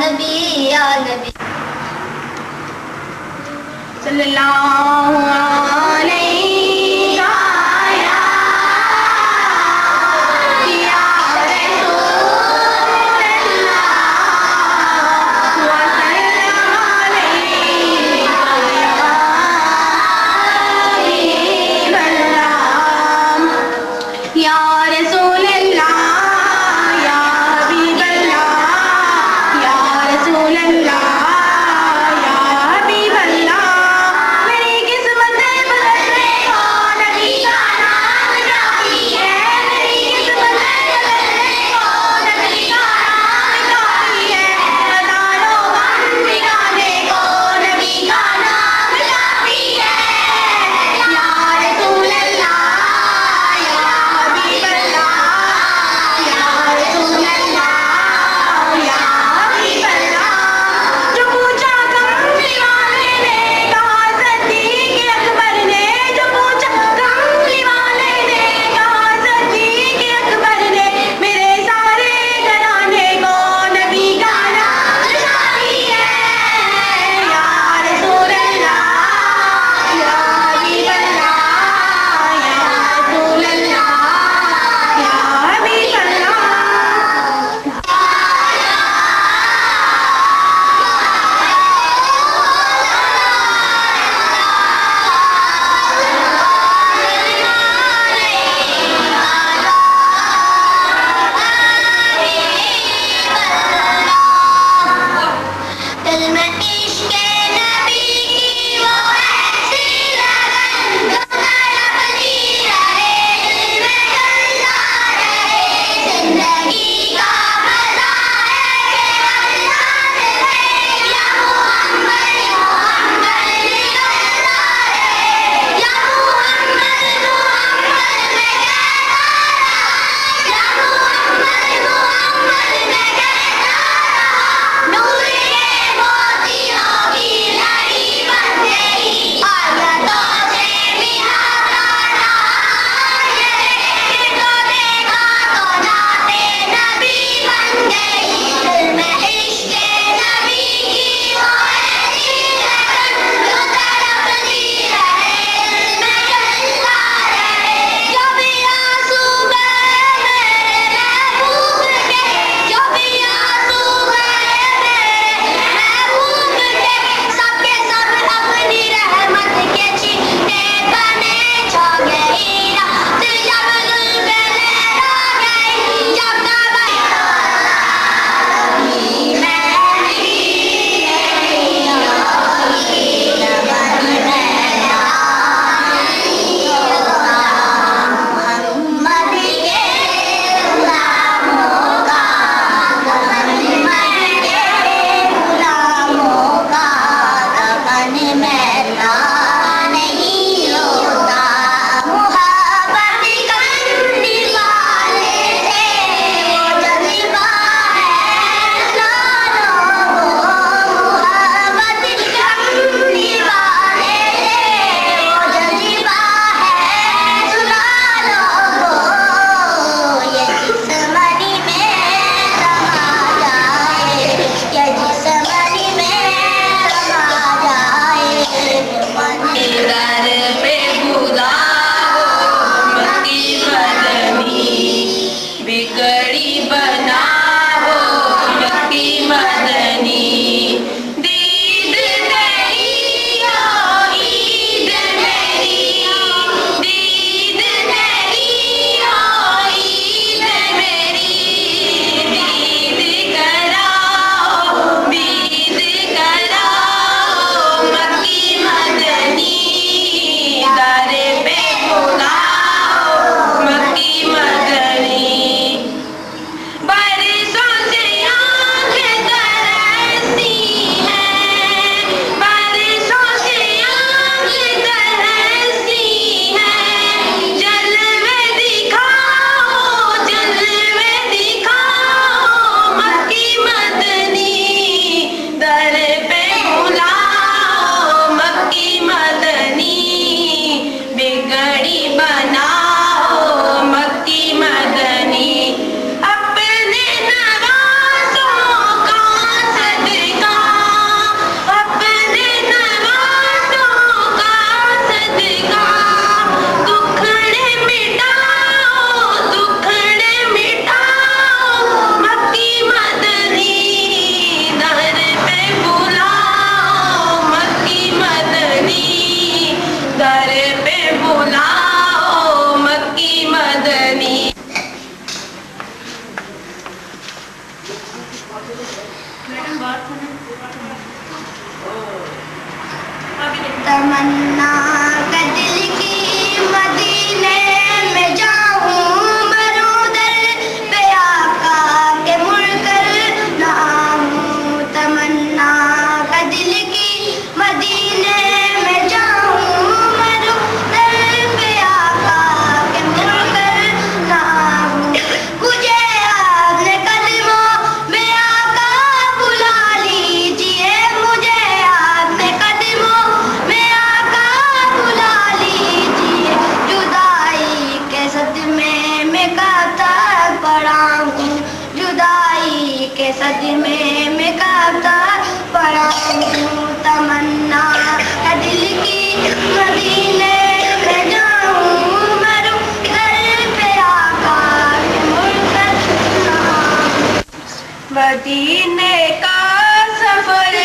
नबी या नबी। सल्लल्लाहु अलैहि में पड़ा हूँ जुदाई के सदमे में कातर पड़ा हूँ तमन्ना है दिल की मदीने में जाऊँ। मरूँ मदीने का सफ़र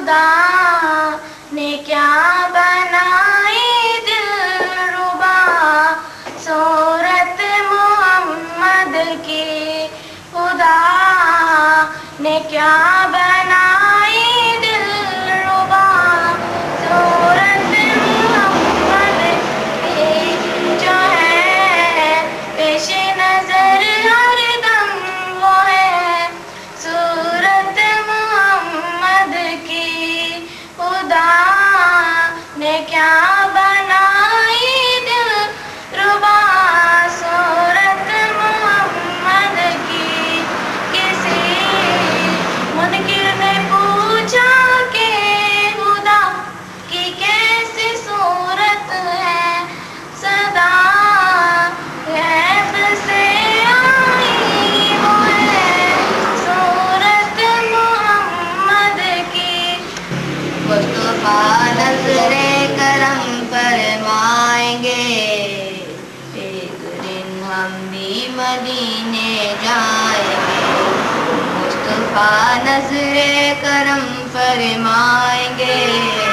खुदा ने क्या जाएँगे। एक दिन हम भी मदीने जाएँगे। मुस्तफ़ा नजरे करम फरमाएँगे।